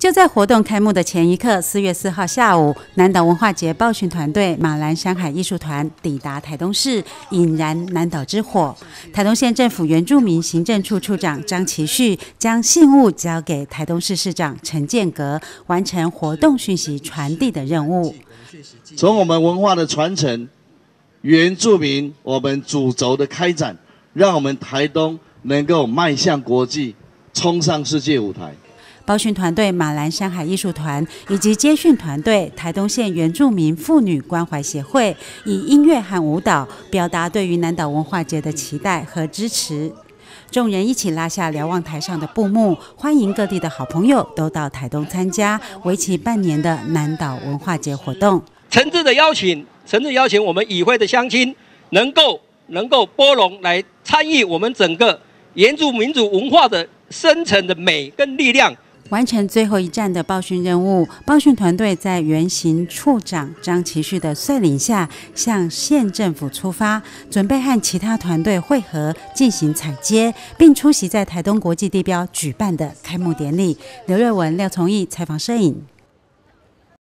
就在活动开幕的前一刻，四月四号下午，南岛文化节报讯团队马兰山海艺术团抵达台东市，引燃南岛之火。台东县政府原住民行政处处长张其旭将信物交给台东市市长陈建格，完成活动讯息传递的任务。从我们文化的传承、原住民我们主轴的开展，让我们台东能够迈向国际，冲上世界舞台。包训团队马兰山海艺术团以及接训团队台东县原住民妇女关怀协会，以音乐和舞蹈表达对于南岛文化节的期待和支持。众人一起拉下瞭望台上的布幕，欢迎各地的好朋友都到台东参加为期半年的南岛文化节活动。诚挚的邀请，诚挚邀请我们与会的乡亲，能够能够包容来参与我们整个原住民族文化的深层的美跟力量。完成最后一站的报讯任务，报讯团队在原型处长张其旭的率领下，向县政府出发，准备和其他团队会合进行采接，并出席在台东国际地标举办的开幕典礼。刘瑞文、廖崇义采访摄影。